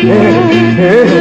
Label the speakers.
Speaker 1: hey, hey.